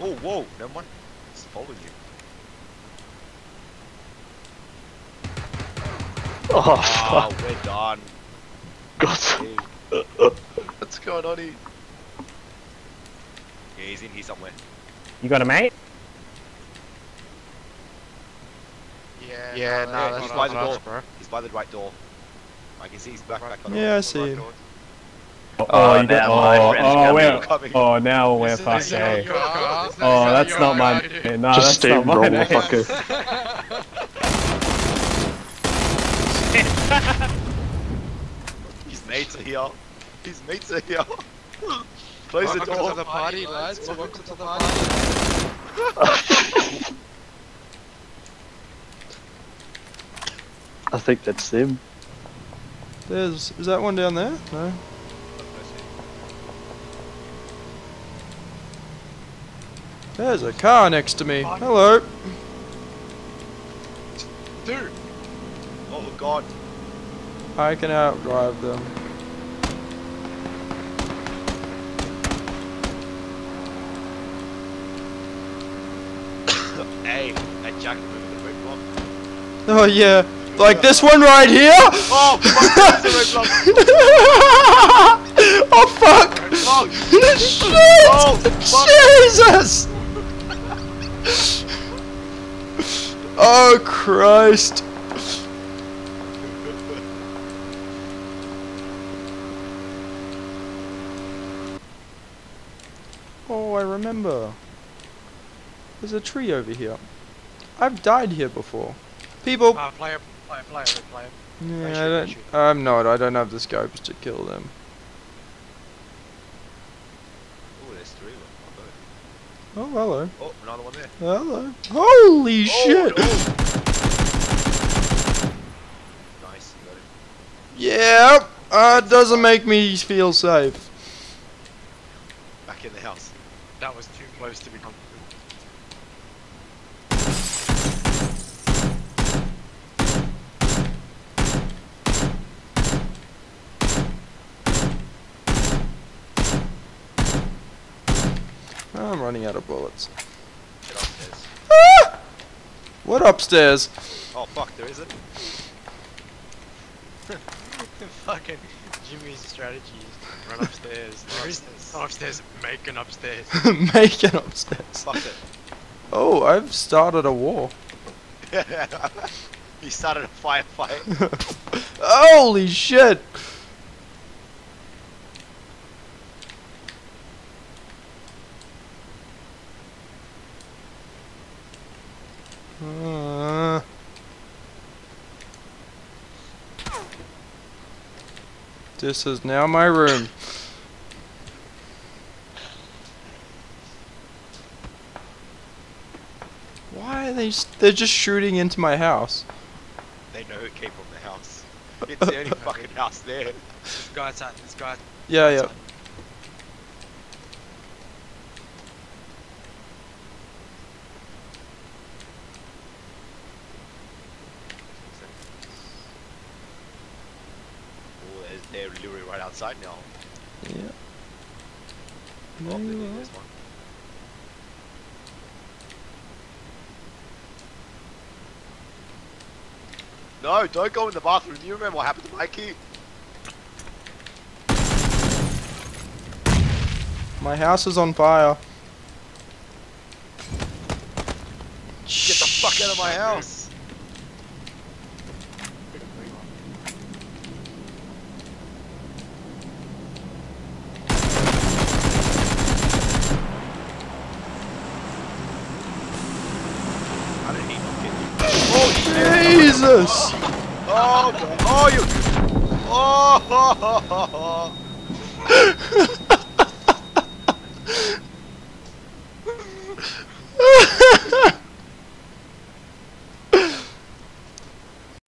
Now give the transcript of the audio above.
Oh, whoa, never mind. It's following you. Oh, Ah, fuck. we're done. God. What's going on here? Yeah, he's in here somewhere. You got a mate? Yeah, Yeah, no, nah, that's he's not by the us, door. bro. He's by the right door. I can see his backpack on the Yeah, I see him. Oh, Oh, you now got, my oh, friend's oh, we're, Coming. oh, now we're This is- this fucking. your eh? car. Oh, this is Oh, your that's not my. car, dude. No, that's Just stay not my roll, name. Eh? fucker. His mates are here. His mates are here. Close the Welcome door. to the party, lads. Welcome to the party. I think that's them. There's is that one down there? No. There's a car next to me. Hello. Dude, Oh my god. I can outdrive them. Hey, that Jack moving the roadblock. Oh yeah, like this one right here. Oh, fuck, oh Christ! Oh, I remember. There's a tree over here. I've died here before. People. uh, player, player, player, player. Yeah, I I don't. I'm not. I don't have the scopes to kill them. Oh, there's three of them. Oh, hello. Oh, another one there. Hello. Holy shit! Oh. Nice, you got it. Yeah, uh, it doesn't make me feel safe. Back in the house. That was too close to be comfortable. I'm running out of bullets. Get upstairs. Ah! What upstairs? Oh fuck, there isn't. Fucking Jimmy's strategy is run upstairs. There is upstairs, make an upstairs. Make it upstairs. Fuck it. Oh, I've started a war. he started a firefight. Holy shit! Uh, this is now my room. Why are they? They're just shooting into my house. they know who came from the house. It's the only fucking house there. This guy's outside, this guy Yeah, yeah. outside. Oh, there's, they're literally right outside now. Yeah. There- are. one. No, don't go in the bathroom. You remember what happened to Mikey? My house is on fire. Get the fuck out of my house. I don't need to get you. Oh shit! Jesus! Oh god! Oh you! Oh!